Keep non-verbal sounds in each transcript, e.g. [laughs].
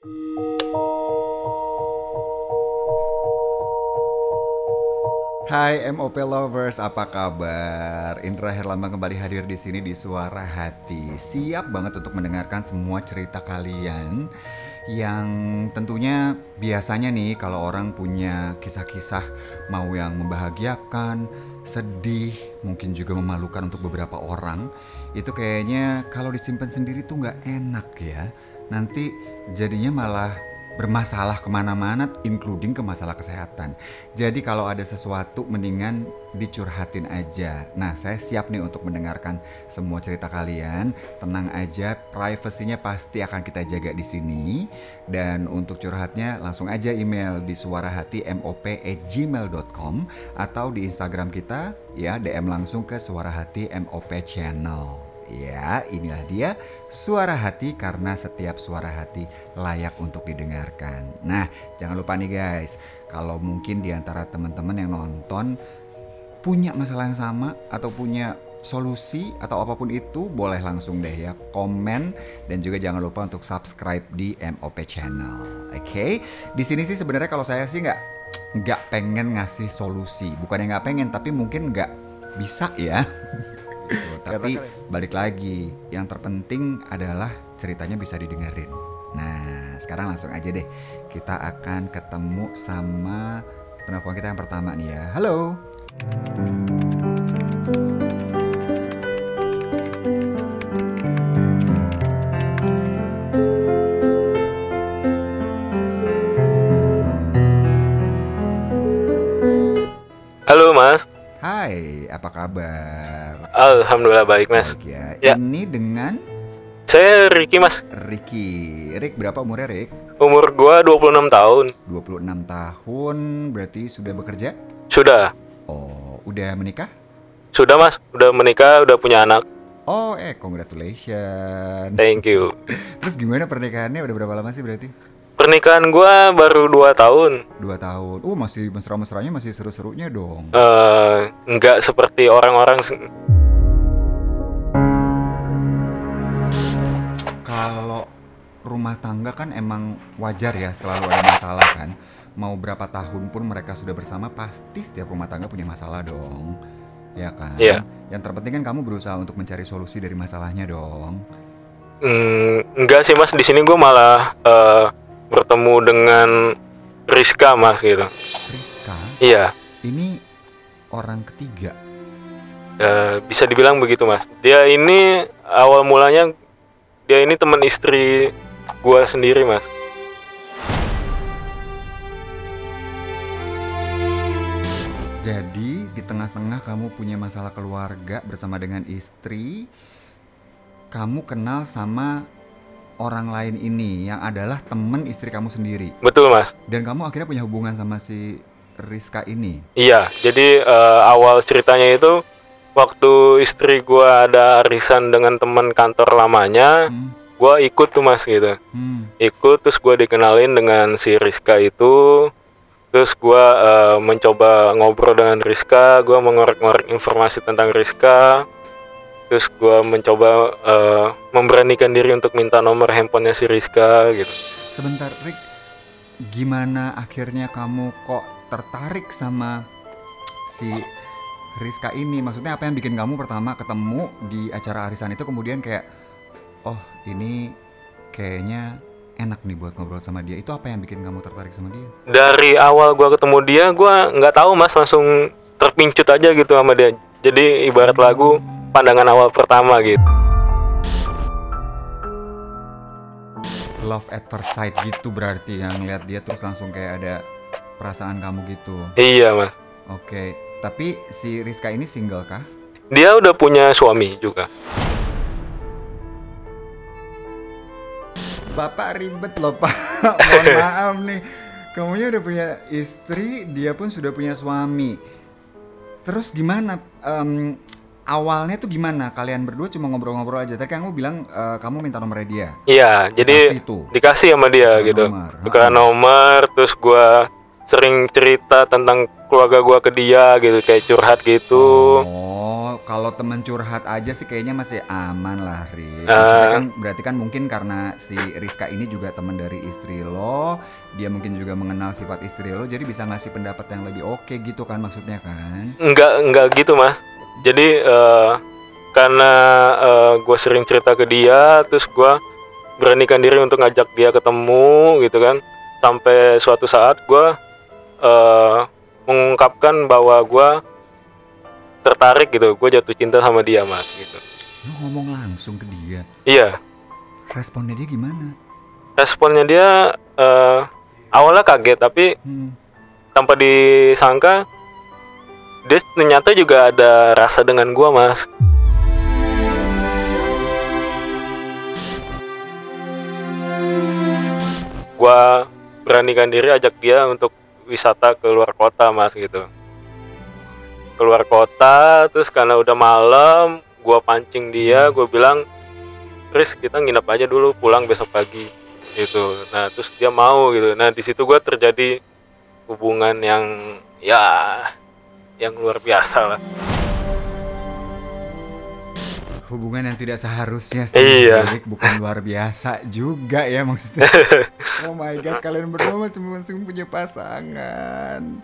Hai MOP lovers, apa kabar? Indra Herlambang kembali hadir di sini di Suara Hati. Siap banget untuk mendengarkan semua cerita kalian yang tentunya biasanya nih kalau orang punya kisah-kisah mau yang membahagiakan, sedih, mungkin juga memalukan untuk beberapa orang, itu kayaknya kalau disimpan sendiri tuh nggak enak ya. Nanti jadinya malah bermasalah ke mana-mana, including ke masalah kesehatan. Jadi kalau ada sesuatu mendingan dicurhatin aja. Nah, saya siap nih untuk mendengarkan semua cerita kalian. Tenang aja, privasinya pasti akan kita jaga di sini. Dan untuk curhatnya langsung aja email di suarahati.mop@gmail.com atau di Instagram kita ya DM langsung ke suarahati MOP channel. Ya, inilah dia suara hati karena setiap suara hati layak untuk didengarkan. Nah, jangan lupa nih guys, kalau mungkin di antara teman-teman yang nonton punya masalah yang sama atau punya solusi atau apa pun itu boleh langsung deh ya komen dan juga jangan lupa untuk subscribe di MOP channel. Oke, okay? di sini sih sebenarnya kalau saya sih nggak nggak pengen ngasih solusi, bukan yang nggak pengen tapi mungkin nggak bisa ya. [laughs] gitu. Tapi balik lagi, yang terpenting adalah ceritanya bisa didengerin. Nah, sekarang langsung aja deh. Kita akan ketemu sama penelpon kita yang pertama nih ya. Halo. Halo Mas. Hai, apa kabar? Alhamdulillah baik Mas. Baik ya. Ya. Ini dengan Saya Ricky Mas. Ricky. Rick berapa umurnya Rick? Umur gua 26 tahun. 26 tahun, berarti sudah bekerja? Sudah. Oh, udah menikah? Sudah Mas. Udah menikah, udah punya anak. Oh, eh congratulations. Thank you. [laughs] Terus gimana pernikahannya? Udah berapa lama sih berarti? Pernikahan gua baru 2 tahun. Dua tahun. Uh, masih mesra-mesranya masih seru-serunya dong. Eh, nggak seperti orang-orang rumah tangga kan emang wajar ya selalu ada masalah kan. Mau berapa tahun pun mereka sudah bersama pasti setiap rumah tangga punya masalah dong. Ya kan? Iya. Yang terpenting kan kamu berusaha untuk mencari solusi dari masalahnya dong. Hmm, enggak sih Mas, di sini gua malah eh, bertemu dengan Rizka Mas gitu. Rizka, Iya, ini orang ketiga. eh, bisa dibilang begitu Mas. Dia ini awal mulanya dia ini teman istri gua sendiri Mas. Jadi di tengah-tengah kamu punya masalah keluarga bersama dengan istri, kamu kenal sama orang lain ini yang adalah temen istri kamu sendiri. Betul Mas. Dan kamu akhirnya punya hubungan sama si Rizka ini. Iya, jadi eh, awal ceritanya itu waktu istri gua ada arisan dengan teman kantor lamanya, Hmm, gua ikut tuh mas gitu. hmm, Ikut terus gua dikenalin dengan si Rizka itu. Terus gua eh, mencoba ngobrol dengan Rizka, gua mengorek-ngorek informasi tentang Rizka. Terus gua mencoba eh, memberanikan diri untuk minta nomor handphonenya si Rizka gitu. Sebentar, Rick. Gimana akhirnya kamu kok tertarik sama si Rizka ini? Maksudnya apa yang bikin kamu pertama ketemu di acara arisan itu kemudian kayak, oh ini kayaknya enak nih buat ngobrol sama dia. Itu apa yang bikin kamu tertarik sama dia? dari awal gua ketemu dia gua nggak tahu mas langsung terpincut aja gitu sama dia jadi ibarat lagu pandangan awal pertama gitu Love at first sight gitu berarti yang lihat dia terus langsung kayak ada perasaan kamu gitu. iya mas Oke, tapi si Rizka ini single kah? dia udah punya suami juga Bapak ribet loh pak, [laughs] mohon [laughs] maaf nih. Kamunya udah punya istri, dia pun sudah punya suami. Terus gimana? Em, awalnya tuh gimana? Kalian berdua cuma ngobrol-ngobrol aja. Tadi kamu bilang eh, kamu minta nomornya dia. iya jadi tuh. dikasih sama dia Tukeran gitu nomor. tukeran Ha. nomor terus gua sering cerita tentang keluarga gua ke dia gitu kayak curhat gitu Oh, kalau teman curhat aja sih kayaknya masih aman lah, Ri. Eh. Maksudnya kan berarti kan mungkin karena si Rizka ini juga teman dari istri lo, dia mungkin juga mengenal sifat istri lo, jadi bisa ngasih pendapat yang lebih oke gitu kan maksudnya kan? Enggak, enggak gitu mas. Jadi eh, karena gue sering cerita ke dia, terus gue beranikan diri untuk ngajak dia ketemu gitu kan. Sampai suatu saat gue eh, mengungkapkan bahwa gue tertarik gitu, gue jatuh cinta sama dia mas gitu. Lo ngomong langsung ke dia, Iya, responnya dia gimana? responnya dia eh, awalnya kaget tapi Hmm. tanpa disangka dia ternyata juga ada rasa dengan gua mas gua beranikan diri ajak dia untuk wisata ke luar kota mas gitu keluar kota terus karena udah malam gua pancing dia gua bilang Chris kita nginep aja dulu pulang besok pagi gitu nah terus dia mau gitu nah di situ gua terjadi hubungan yang ya yang luar biasa lah Hubungan yang tidak seharusnya sih, Iya. Rick. bukan luar biasa juga ya maksudnya. [laughs] oh my god, kalian berdua masing-masing punya pasangan.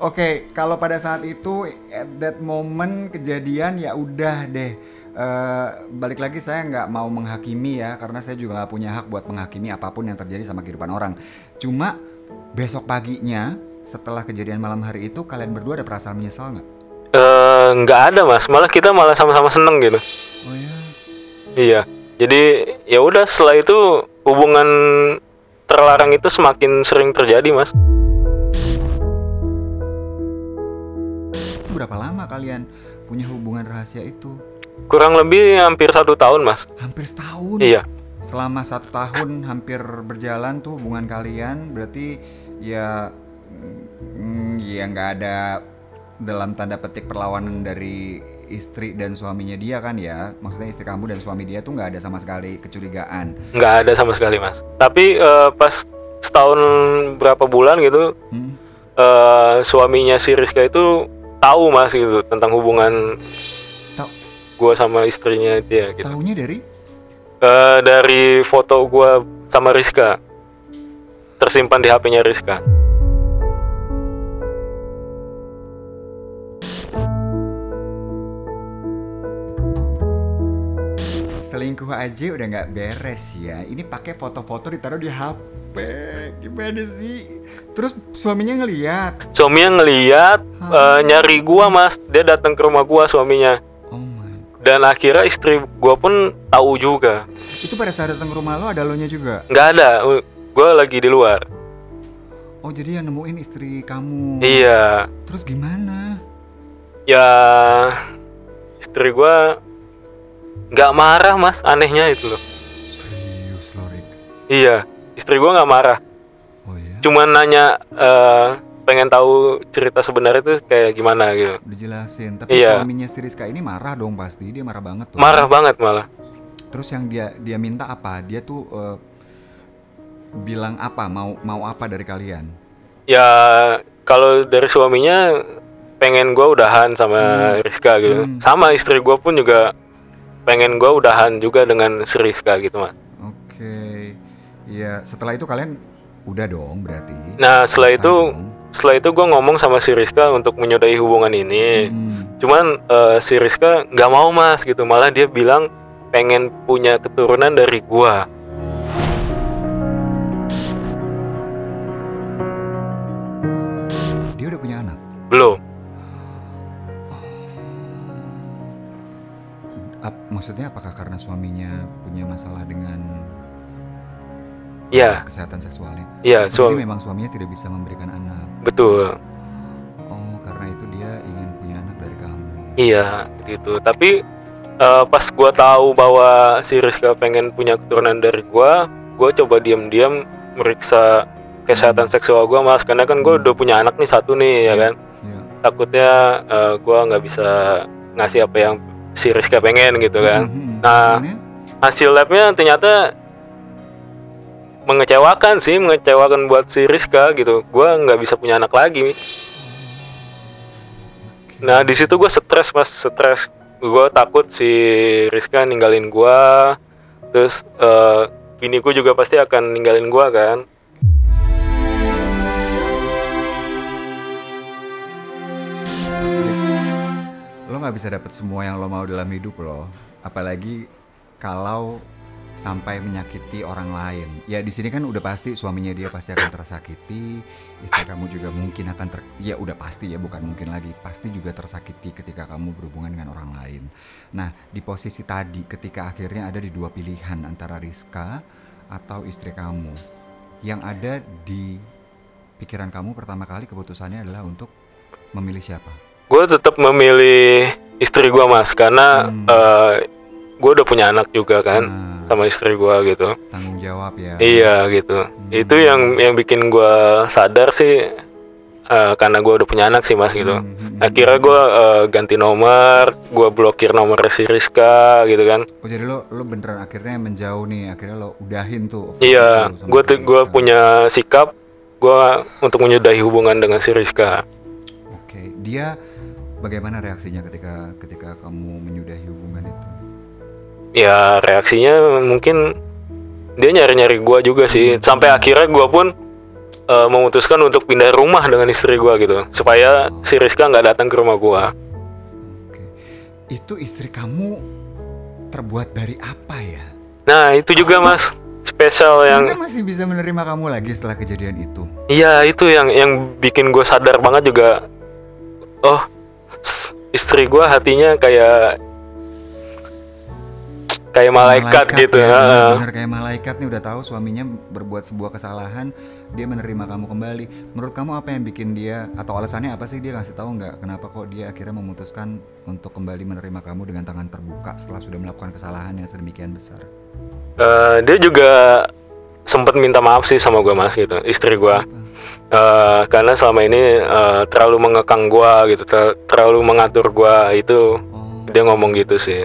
Oke, kalau pada saat itu at that moment kejadian ya udah deh. Eh, balik lagi saya nggak mau menghakimi ya, karena saya juga nggak punya hak buat menghakimi apa pun yang terjadi sama kehidupan orang. Cuma besok paginya setelah kejadian malam hari itu kalian berdua ada perasaan menyesal nggak? Eh, nggak ada mas malah kita malah sama-sama seneng gitu Oh ya, iya jadi ya udah setelah itu hubungan terlarang itu semakin sering terjadi mas berapa lama kalian punya hubungan rahasia itu? kurang lebih hampir satu tahun mas Hampir setahun. iya Selama satu tahun hampir berjalan tuh hubungan kalian, berarti ya, mm, ya nggak ada dalam tanda petik perlawanan dari istri dan suaminya dia kan ya. Maksudnya istri kamu dan suami dia tuh nggak ada sama sekali kecurigaan. nggak ada sama sekali mas tapi eh, pas setahun berapa bulan gitu Hmm? eh, suaminya si Rizka itu tahu mas gitu tentang hubungan Tahu. gua sama istrinya dia gitu Tahunya dari? Eh, dari foto gua sama Rizka tersimpan di HP-nya Rizka Selingkuh aja udah nggak beres ya. Ini pakai foto-foto ditaruh di HP. Gimana sih? Terus suaminya ngeliat. suaminya ngeliat eh, nyari gua mas dia datang ke rumah gua suaminya Oh my god. dan akhirnya istri gua pun tahu juga Itu pada saat datang ke rumah lo ada lo nya juga. nggak ada uh, gua lagi di luar Oh jadi yang nemuin istri kamu. iya Terus gimana? ya istri gua nggak marah mas anehnya itu loh Serius lo Rick? iya istri gua nggak marah Cuman nanya eh, pengen tahu cerita sebenarnya itu kayak gimana gitu Udah jelasin. Tapi Iya. suaminya si Rizka ini marah dong pasti. Dia marah banget tuh. marah banget malah Terus yang dia dia minta apa? Dia tuh eh, bilang apa? Mau mau apa dari kalian? ya kalau dari suaminya pengen gua udahan sama Rizka gitu Hmm. sama istri gua pun juga pengen gua udahan juga dengan si Rizka gitu mas Oke. Ya setelah itu kalian udah dong berarti. nah setelah itu dong. setelah itu gua ngomong sama si Rizka untuk menyudahi hubungan ini Hmm. cuman eh, si Rizka nggak mau mas gitu malah dia bilang pengen punya keturunan dari gua Dia udah punya anak. belum Ap- maksudnya apakah karena suaminya punya masalah dengan ya kesehatan seksualnya? ya Jadi suami memang suaminya tidak bisa memberikan anak. betul Oh, karena itu dia ingin punya anak dari kamu. Iya gitu. Tapi eh, pas gua tahu bahwa si Rizka pengen punya keturunan dari gua, gua coba diam-diam meriksa kesehatan seksual gua mas, karena kan gua udah punya anak nih satu nih ya kan. Iya. Takutnya eh, gua nggak bisa ngasih apa yang si Rizka pengen gitu kan. Mhm. Nah. Hasilnya? Hasil labnya ternyata mengecewakan sih, mengecewakan buat si Rizka gitu. Gua nggak bisa punya anak lagi. Nah di situ gue stres mas, stres. Gue takut si Rizka ninggalin gue, terus uh, bini gue juga pasti akan ninggalin gue kan. Lo nggak bisa dapet semua yang lo mau dalam hidup lo, apalagi kalau sampai menyakiti orang lain. Ya di sini kan udah pasti suaminya dia pasti akan tersakiti, istri kamu juga mungkin akan ter ya udah pasti ya bukan mungkin lagi, pasti juga tersakiti ketika kamu berhubungan dengan orang lain. Nah, di posisi tadi ketika akhirnya ada di dua pilihan antara Rizka atau istri kamu. Yang ada di pikiran kamu pertama kali keputusannya adalah untuk memilih siapa? Gue tetap memilih istri gue mas karena hmm. uh, gue udah punya anak juga kan hmm. sama istri gue gitu tanggung jawab ya iya gitu hmm. itu yang yang bikin gue sadar sih uh, karena gue udah punya anak sih mas gitu hmm. hmm, hmm. akhirnya gue uh, ganti nomor gue blokir nomor si Rizka gitu kan oh jadi lo lo beneran akhirnya menjauh nih akhirnya lo udahin tuh iya gue tuh gue punya sikap gue untuk menyudahi hubungan dengan si Rizka oke okay. dia bagaimana reaksinya ketika ketika kamu menyudahi hubungan itu ya reaksinya mungkin dia nyari-nyari gue juga sih hmm. sampai akhirnya gue pun uh, memutuskan untuk pindah rumah dengan istri gue gitu supaya si Rizka nggak datang ke rumah gue. Oke. Itu istri kamu terbuat dari apa ya? Nah itu juga oh. mas spesial yang masih bisa menerima kamu lagi setelah kejadian itu. Iya itu yang yang bikin gue sadar banget juga. Oh istri gue hatinya kayak kayak malaikat, malaikat gitu ya, bener, bener kayak malaikat nih udah tahu suaminya berbuat sebuah kesalahan dia menerima kamu kembali. Menurut kamu apa yang bikin dia atau alasannya apa sih dia kasih tahu nggak? Kenapa kok dia akhirnya memutuskan untuk kembali menerima kamu dengan tangan terbuka setelah sudah melakukan kesalahan yang sedemikian besar? Uh, dia juga sempat minta maaf sih sama gue mas gitu. Istri gue uh, karena selama ini uh, terlalu mengekang gue gitu ter terlalu mengatur gue itu oh. dia ngomong gitu sih.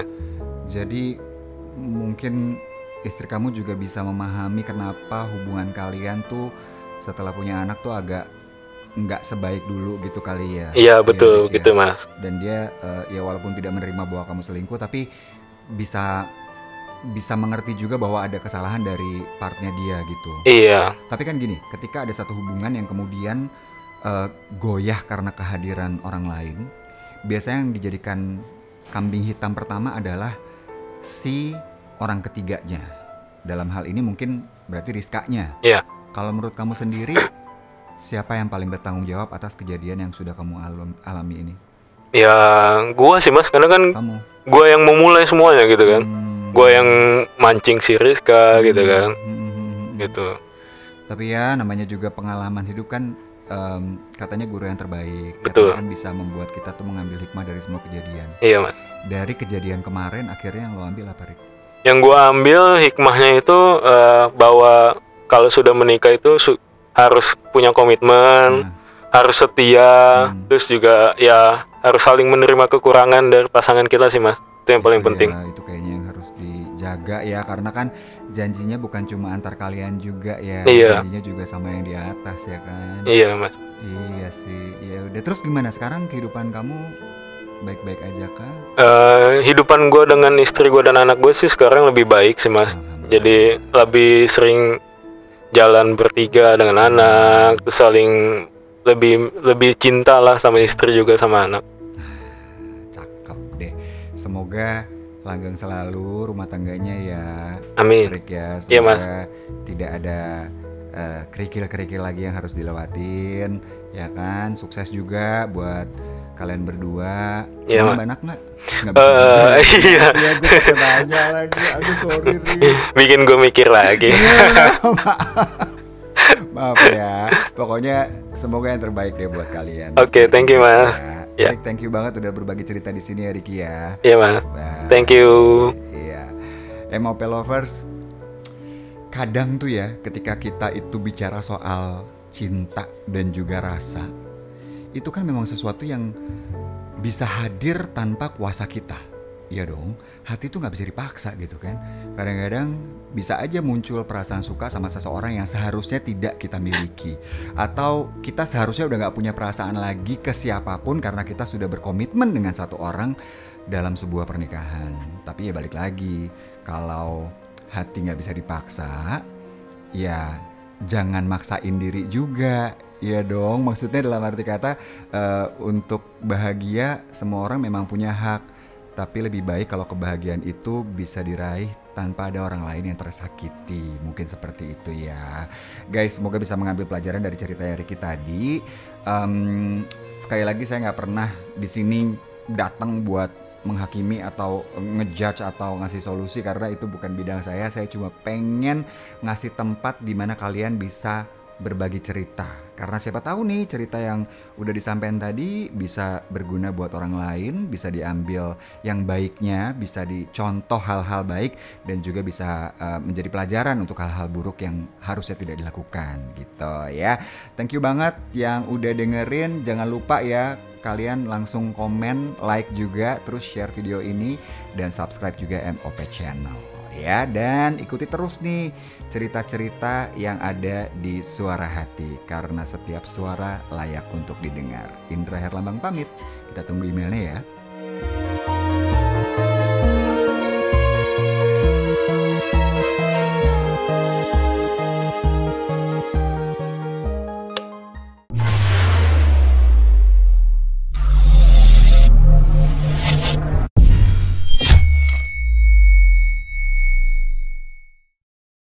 Jadi mungkin istri kamu juga bisa memahami kenapa hubungan kalian tuh setelah punya anak tuh agak nggak sebaik dulu gitu kali ya. Iya betul ya, gitu ya. mas. Dan dia uh, ya walaupun tidak menerima bahwa kamu selingkuh tapi bisa bisa mengerti juga bahwa ada kesalahan dari partnya dia gitu. Iya. Tapi kan gini, ketika ada satu hubungan yang kemudian uh, goyah karena kehadiran orang lain, biasanya yang dijadikan kambing hitam pertama adalah si orang ketiganya. Dalam hal ini mungkin berarti Rizkanya. Iya. Kalau menurut kamu sendiri, siapa yang paling bertanggung jawab atas kejadian yang sudah kamu alami ini? Ya, gua sih mas, karena kan kamu. gua yang memulai semuanya gitu kan. Hmm. Gua yang mancing si Rizka hmm. gitu kan. Hmm. hmm, hmm, hmm. Gitu. Tapi ya namanya juga pengalaman hidup kan um, katanya guru yang terbaik. Betul. Kan bisa membuat kita tuh mengambil hikmah dari semua kejadian. Iya mas. Dari kejadian kemarin akhirnya yang lo ambil apa Rik? yang gue ambil hikmahnya itu uh, bahwa kalau sudah menikah itu su harus punya komitmen, hmm. harus setia, hmm. terus juga ya harus saling menerima kekurangan dari pasangan kita sih mas. Itu yang paling itu penting. Ya, itu kayaknya yang harus dijaga ya karena kan janjinya bukan cuma antar kalian juga ya, iya. janjinya juga sama yang di atas ya kan. Iya mas. Iya sih. Ya udah terus gimana sekarang kehidupan kamu baik-baik aja kah? Uh, hidupan gue dengan istri gue dan anak gue sih sekarang lebih baik sih mas. Jadi lebih sering jalan bertiga dengan anak, terus saling lebih lebih cinta lah sama istri juga sama anak. Nah, cakep deh. Semoga langgeng selalu rumah tangganya ya. Amin. Rick ya. Iya mas. Tidak ada uh, kerikil-kerikil lagi yang harus dilewatin, ya kan? Sukses juga buat kalian berdua. Ya, Mbak anak nggak? Nggak bisa uh, [laughs] iya. Ya, gue tanya lagi. Aduh sorry Ri. bikin gue mikir lagi. Iya, [laughs] maaf ya. Pokoknya semoga yang terbaik deh buat kalian. Oke okay, thank you mas ya. Yeah. thank you banget udah berbagi cerita di sini ya Riki ya. Iya mas thank you. Iya. MOP lovers kadang tuh ya ketika kita itu bicara soal cinta dan juga rasa itu kan memang sesuatu yang bisa hadir tanpa kuasa kita. Iya dong, hati tuh nggak bisa dipaksa gitu kan. Kadang-kadang bisa aja muncul perasaan suka sama seseorang yang seharusnya tidak kita miliki. Atau kita seharusnya udah nggak punya perasaan lagi ke siapa pun karena kita sudah berkomitmen dengan satu orang dalam sebuah pernikahan. Tapi ya balik lagi, kalau hati nggak bisa dipaksa, ya jangan maksain diri juga. Iya dong, maksudnya dalam arti kata uh, untuk bahagia semua orang memang punya hak tapi lebih baik kalau kebahagiaan itu bisa diraih tanpa ada orang lain yang tersakiti. Mungkin seperti itu ya. Guys, semoga bisa mengambil pelajaran dari cerita Ricky tadi. Um, sekali lagi saya nggak pernah di sini datang buat menghakimi atau ngejudge atau ngasih solusi karena itu bukan bidang saya. Saya cuma pengen ngasih tempat di mana kalian bisa berbagi cerita. Karena siapa tahu nih cerita yang udah disampaikan tadi bisa berguna buat orang lain, bisa diambil yang baiknya, bisa dicontoh hal-hal baik dan juga bisa uh, menjadi pelajaran untuk hal-hal buruk yang harusnya tidak dilakukan gitu ya. Thank you banget yang udah dengerin. Jangan lupa ya kalian langsung komen, like juga, terus share video ini dan subscribe juga MOP channel ya dan ikuti terus nih cerita-cerita yang ada di Suara Hati karena setiap suara layak untuk didengar. Indra Herlambang pamit. Kita tunggu emailnya ya.